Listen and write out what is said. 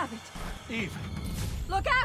have it. Eve. Look out!